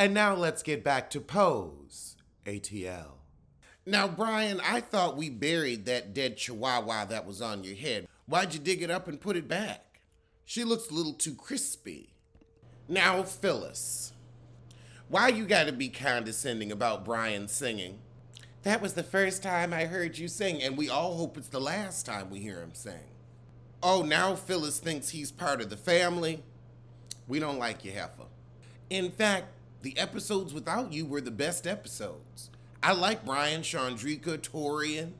And now let's get back to Pose, ATL. Now, Brian, I thought we buried that dead chihuahua that was on your head. Why'd you dig it up and put it back? She looks a little too crispy. Now, Phyllis, why you gotta be condescending about Brian singing? That was the first time I heard you sing, and we all hope it's the last time we hear him sing. Oh, now Phyllis thinks he's part of the family. We don't like you, Heifer. In fact, the episodes without you were the best episodes. I like Brian, Chandrika, Torian,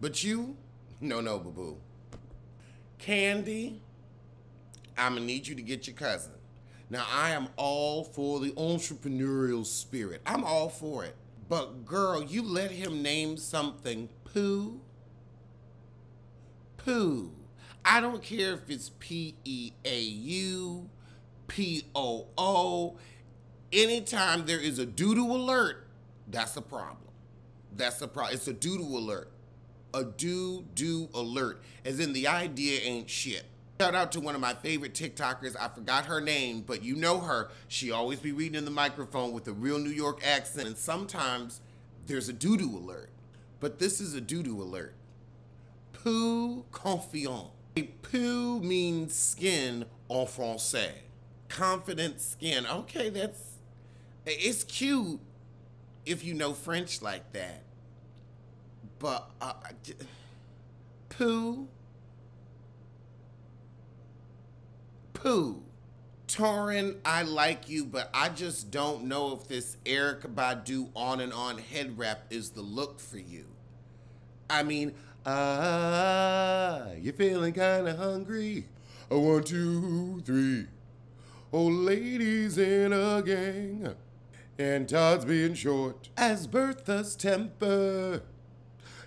but you? No, no, boo boo. Kandi, I'm gonna need you to get your cousin. Now, I am all for the entrepreneurial spirit. I'm all for it. But, girl, you let him name something Pooh. Pooh. I don't care if it's P E A U, P O O. Anytime there is a doodoo alert, that's a problem. That's a problem. It's a doodoo alert. A do do alert. As in the idea ain't shit. Shout out to one of my favorite TikTokers. I forgot her name, but you know her. She always be reading in the microphone with a real New York accent. And sometimes there's a doo-doo alert. But this is a doo-doo alert. Poo confiant. Poo means skin en français. Confident skin. Okay, that's it's cute if you know French like that. But uh, poo, poo. Torin, I like you, but I just don't know if this Erykah Badu on and on head wrap is the look for you. I mean, ah, you're feeling kind of hungry. A one, two, three. Oh, ladies in a gang, and Todd's being short as Bertha's temper.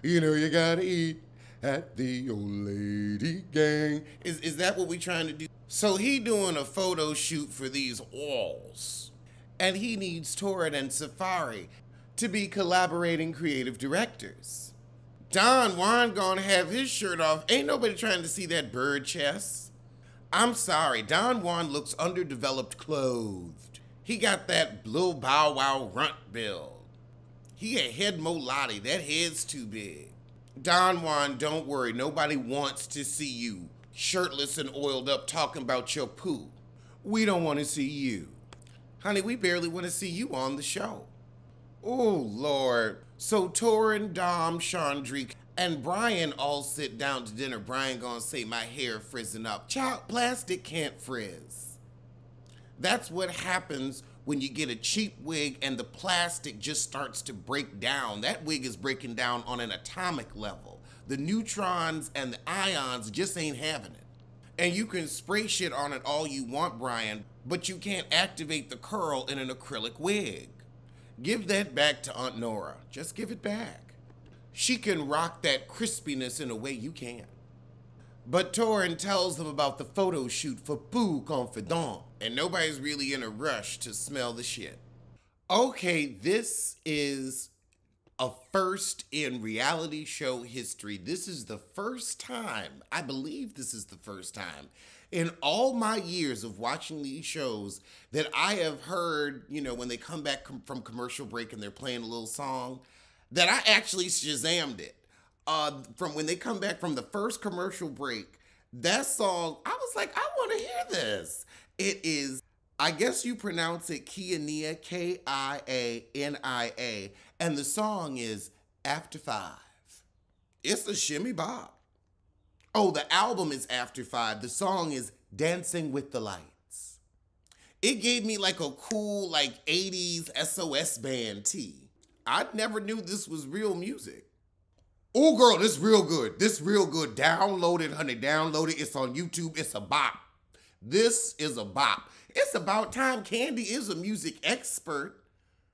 You know you gotta eat at the old lady gang. Is is that what we're trying to do? So he doing a photo shoot for these walls. And he needs Torrid and Safari to be collaborating creative directors. Don Juan gonna have his shirt off. Ain't nobody trying to see that bird chest. I'm sorry, Don Juan looks underdeveloped clothed. He got that blue bow wow runt build. He a head molati. That head's too big. Don Juan, don't worry. Nobody wants to see you shirtless and oiled up talking about your poo. We don't want to see you. Honey, we barely want to see you on the show. Oh, Lord. So Torin, Dom, Chandrik, and Brian all sit down to dinner. Brian gonna say my hair frizzing up. Child, plastic can't frizz. That's what happens when you get a cheap wig and the plastic just starts to break down. That wig is breaking down on an atomic level. The neutrons and the ions just ain't having it. And you can spray shit on it all you want, Brian, but you can't activate the curl in an acrylic wig. Give that back to Aunt Nora. Just give it back. She can rock that crispiness in a way you can't. But Torin tells them about the photo shoot for Pooh Confidant, and nobody's really in a rush to smell the shit. Okay, this is a first in reality show history. This is the first time, I believe this is the first time in all my years of watching these shows that I have heard, you know, when they come back com- from commercial break and they're playing a little song, that I actually Shazammed it uh, from when they come back from the first commercial break, that song, I was like, I want to hear this. It is, I guess you pronounce it Kiania, K I A N I A, and the song is After Five. It's a shimmy bop. Oh, the album is After Five. The song is Dancing with the Lights. It gave me like a cool, like 80s SOS band tee. I never knew this was real music. Oh, girl, this real good. This real good. Download it, honey. Download it. It's on YouTube. It's a bop. This is a bop. It's about time Kandi is a music expert.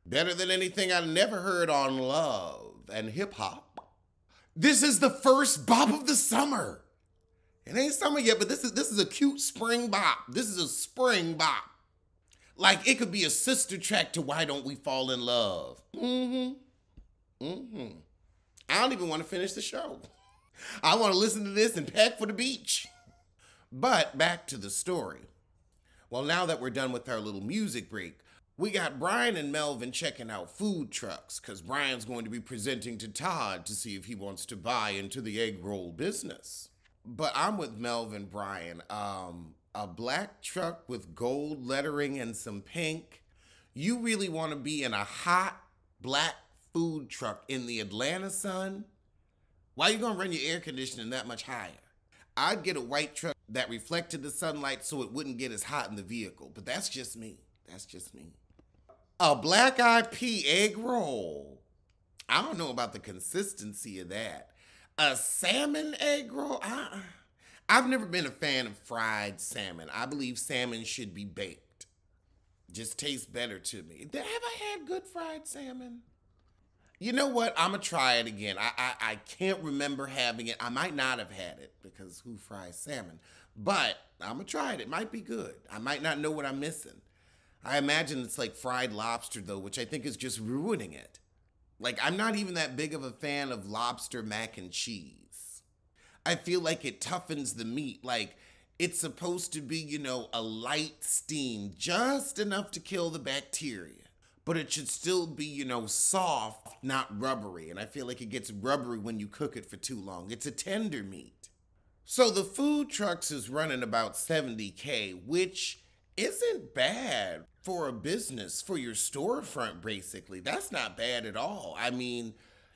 Better than anything I've never heard on love and hip hop. This is the first bop of the summer. It ain't summer yet, but this is this is a cute spring bop. This is a spring bop. Like it could be a sister track to Why Don't We Fall in Love. Mm-hmm. Mm-hmm. I don't even want to finish the show. I want to listen to this and pack for the beach. But back to the story. Well, now that we're done with our little music break, We got Brian and Melvin checking out food trucks because Brian's going to be presenting to Todd to see if he wants to buy into the egg roll business. But I'm with Melvin Brian. Um, a black truck with gold lettering and some pink. You really want to be in a hot black food truck in the Atlanta sun? Why are you gonna run your air conditioning that much higher? I'd get a white truck that reflected the sunlight so it wouldn't get as hot in the vehicle, but that's just me. That's just me. A black eyed pea egg roll. I don't know about the consistency of that. A salmon egg roll? I, I've never been a fan of fried salmon. I believe salmon should be baked. Just tastes better to me. Have I had good fried salmon? You know what? I'm gonna try it again. I, I I can't remember having it. I might not have had it because who fries salmon? But I'm gonna try it. It might be good. I might not know what I'm missing. I imagine it's like fried lobster though, which I think is just ruining it. Like I'm not even that big of a fan of lobster mac and cheese. I feel like it toughens the meat. Like it's supposed to be, you know, a light steam, just enough to kill the bacteria but it should still be, you know, soft, not rubbery. And I feel like it gets rubbery when you cook it for too long. It's a tender meat. So the food trucks is running about 70K, which isn't bad for a business, for your storefront, basically. That's not bad at all. I mean,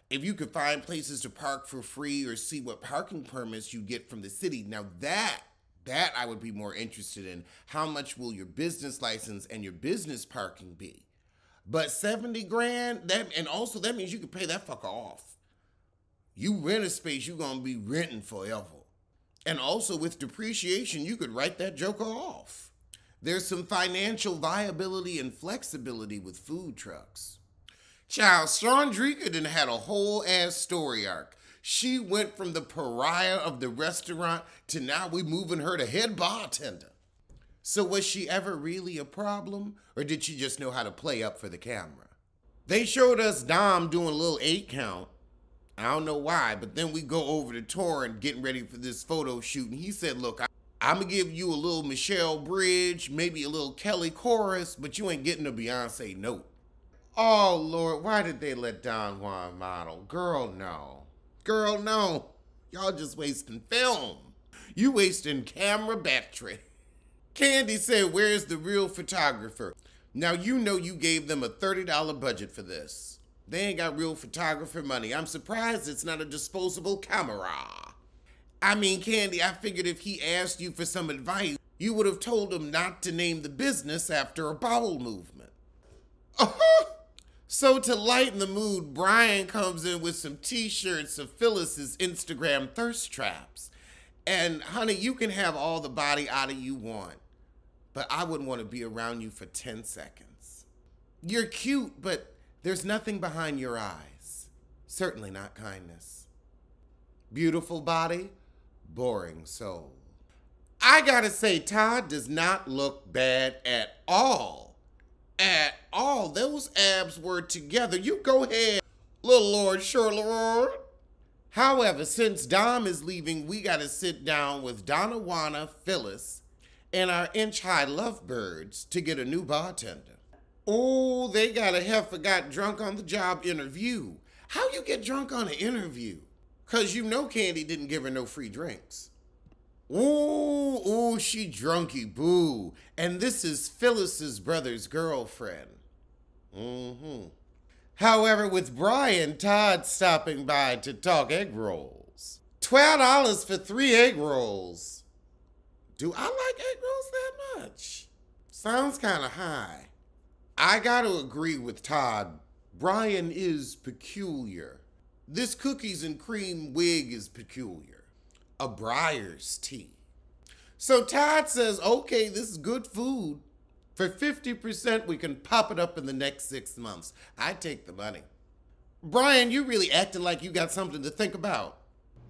if you could find places to park for free or see what parking permits you get from the city, now that that I would be more interested in. How much will your business license and your business parking be? But 70 grand, that and also that means you can pay that fucker off. You rent a space, you're gonna be renting forever. And also with depreciation, you could write that joker off. There's some financial viability and flexibility with food trucks. Child, Chandrika done had a whole ass story arc. She went from the pariah of the restaurant to now we moving her to head bartender. So was she ever really a problem, or did she just know how to play up for the camera? They showed us Dom doing a little eight count. I don't know why, but then we go over to Torrin getting ready for this photo shoot, and he said, look, I'm gonna give you a little Michelle Bridge, maybe a little Kelly chorus, but you ain't getting a Beyonce note. Oh Lord, why did they let Don Juan model? Girl, no. Girl, no. Y'all just wasting film. You wasting camera battery. Kandi said, Where's the real photographer? Now, you know you gave them a $30 budget for this. They ain't got real photographer money. I'm surprised it's not a disposable camera. I mean, Kandi, I figured if he asked you for some advice, you would have told him not to name the business after a bowel movement. Uh-huh. So to lighten the mood, Brian comes in with some t-shirts of Phyllis's Instagram thirst traps. And honey, you can have all the body out of you want but I wouldn't want to be around you for 10 seconds. You're cute, but there's nothing behind your eyes. Certainly not kindness. Beautiful body, boring soul. I gotta say, Todd does not look bad at all. At all. Those abs were together. You go ahead, little Lord Sherlord. However, since Dom is leaving, we gotta sit down with Donna Wana, Phyllis, and our inch high lovebirds to get a new bartender. Oh, they got a heifer got drunk on the job interview. How you get drunk on an interview? Cause you know Kandi didn't give her no free drinks. Ooh, ooh, she drunky boo. And this is Phyllis's brother's girlfriend. Mm-hmm. However, with Brian, Todd stopping by to talk egg rolls. $12 for three egg rolls. Do I like egg rolls that much? Sounds kind of high. I got to agree with Todd. Brian is peculiar. This cookies and cream wig is peculiar. A Breyers tea. So Todd says, okay, this is good food. For 50%, we can pop it up in the next six months. I take the money. Brian, you're really acting like you got something to think about.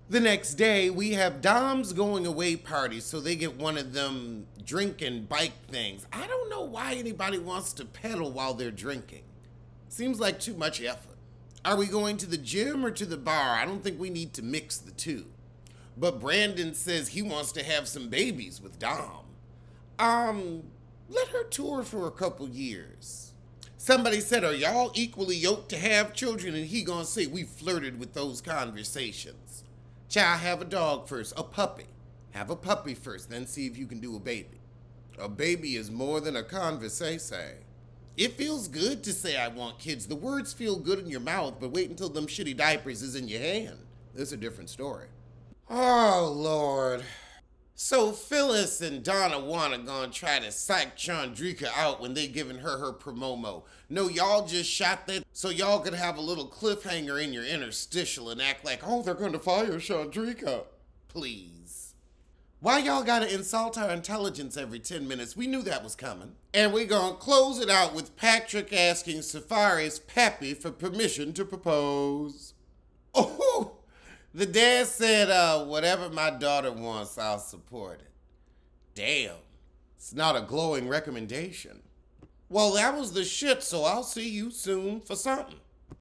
The next day, we have Dom's going away party, so they get one of them drinking bike things. I don't know why anybody wants to pedal while they're drinking. Seems like too much effort. Are we going to the gym or to the bar? I don't think we need to mix the two. But Brandon says he wants to have some babies with Dom. Um, let her tour for a couple years. Somebody said, Are y'all equally yoked to have children? And he gonna say, We flirted with those conversations. Child, have a dog first, a puppy. Have a puppy first, then see if you can do a baby. A baby is more than a conversation. It feels good to say I want kids. The words feel good in your mouth, but wait until them shitty diapers is in your hand. It's a different story. Oh, Lord. So Phyllis and Donna wanna gonna try to psych Chandrika out when they giving her her promomo. No, y'all just shot that so y'all could have a little cliffhanger in your interstitial and act like, oh, they're gonna fire Chandrika. Please. Why y'all gotta insult our intelligence every 10 minutes? We knew that was coming. And we gonna close it out with Patrick asking Safari's pappy for permission to propose. Oh! The dad said, uh, whatever my daughter wants, I'll support it. Damn. It's not a glowing recommendation. Well, that was the shit, so I'll see you soon for something.